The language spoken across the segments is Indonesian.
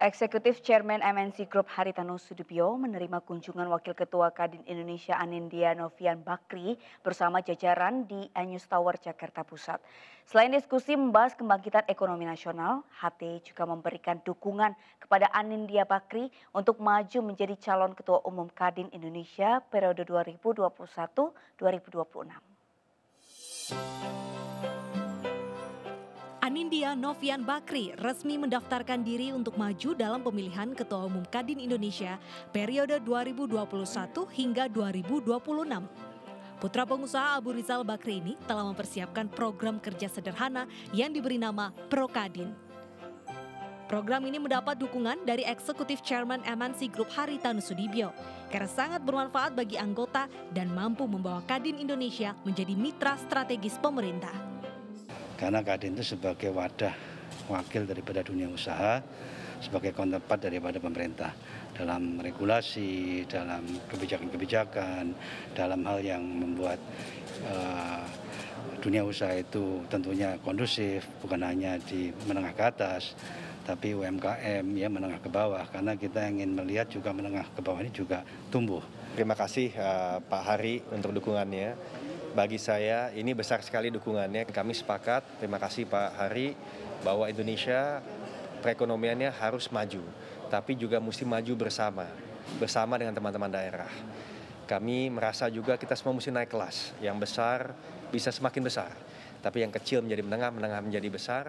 Eksekutif Chairman MNC Group Haritanu Sudibyo menerima kunjungan Wakil Ketua Kadin Indonesia Anindya Novian Bakri bersama jajaran di Anyus Tower Jakarta Pusat. Selain diskusi membahas kebangkitan ekonomi nasional, HT juga memberikan dukungan kepada Anindya Bakri untuk maju menjadi calon Ketua Umum Kadin Indonesia periode 2021-2026. Anindya Novian Bakri resmi mendaftarkan diri untuk maju dalam pemilihan Ketua Umum Kadin Indonesia periode 2021 hingga 2026. Putra pengusaha Abu Rizal Bakri ini telah mempersiapkan program kerja sederhana yang diberi nama Prokadin. Program ini mendapat dukungan dari Eksekutif Chairman MNC Group Haritanu Sudibyo karena sangat bermanfaat bagi anggota dan mampu membawa Kadin Indonesia menjadi mitra strategis pemerintah. Karena Kadin itu sebagai wadah wakil daripada dunia usaha, sebagai counterpart daripada pemerintah. Dalam regulasi, dalam kebijakan-kebijakan, dalam hal yang membuat uh, dunia usaha itu tentunya kondusif, bukan hanya di menengah ke atas, tapi UMKM ya menengah ke bawah. Karena kita ingin melihat juga menengah ke bawah ini juga tumbuh. Terima kasih uh, Pak Hari untuk dukungannya bagi saya ini besar sekali dukungannya. Kami sepakat, terima kasih Pak Hari, bahwa Indonesia perekonomiannya harus maju, tapi juga mesti maju bersama, bersama dengan teman-teman daerah. Kami merasa juga kita semua mesti naik kelas, yang besar bisa semakin besar, tapi yang kecil menjadi menengah, menengah menjadi besar.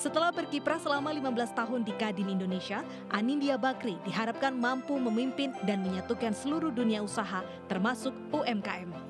Setelah berkiprah selama 15 tahun di Kadin Indonesia, Anindya Bakri diharapkan mampu memimpin dan menyatukan seluruh dunia usaha termasuk UMKM.